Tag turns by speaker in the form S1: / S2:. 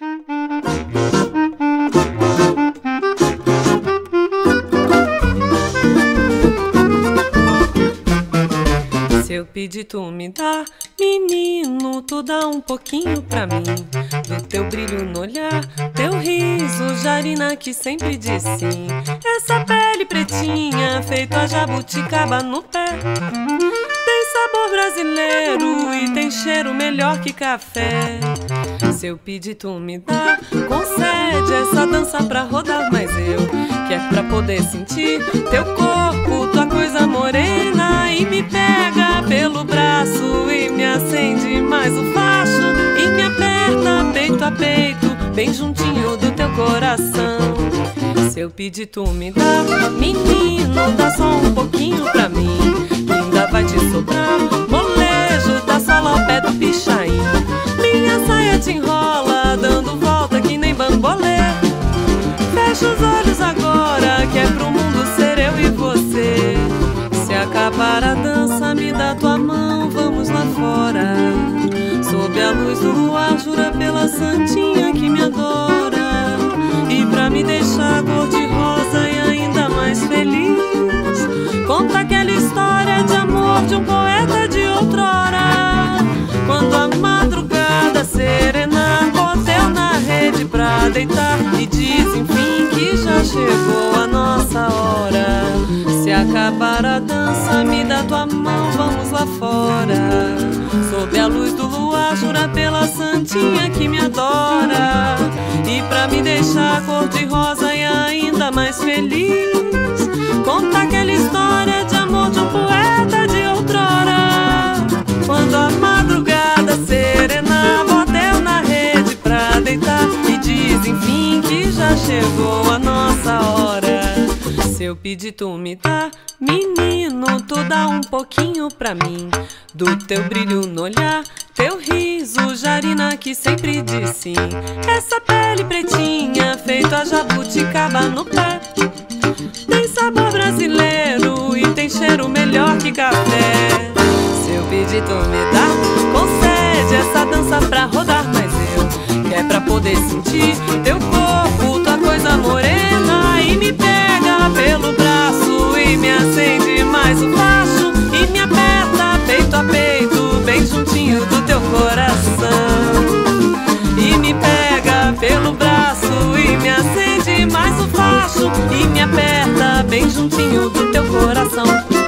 S1: Se eu pedir, tu me dá, menino, tu dá um pouquinho pra mim. Do teu brilho no olhar, teu riso, jarina que sempre diz sim. Essa pele pretinha, feito a jabuticaba no pé. Tem sabor brasileiro cheiro melhor que café. Se eu pedir, tu me dá, concede essa dança pra rodar. Mas eu, que é pra poder sentir teu corpo, tua coisa morena e me pega pelo braço e me acende mais o facho e me aperta peito a peito, bem juntinho do teu coração. Se eu pedir, tu me dá, menino, dá só um pouquinho pra mim, que ainda vai te sobrar. Jura pela santinha que me adora. E pra me deixar cor de rosa e ainda mais feliz, conta aquela história de amor de um poeta de outrora. Quando a madrugada serena boteu na rede pra deitar e diz enfim que já chegou a nossa hora. Se acabar a dança, me dá tua mão, vamos lá fora. Sob a luz do luar, jura pela santinha que me adora. E pra me deixar cor de rosa e ainda mais feliz, conta aquela história de amor de um poeta de outrora. Quando a madrugada serena bateu na rede pra deitar e diz enfim que já chegou a eu pedir, tu me dá, menino, tu dá um pouquinho pra mim. Do teu brilho no olhar, teu riso, jarina que sempre diz sim. Essa pele pretinha, feito a jabuticaba no pé. Tem sabor brasileiro e tem cheiro melhor que café. Se eu pedir, tu me dá, concede essa dança pra rodar. Mas eu, que é pra poder sentir teu corpo, juntinho do teu coração.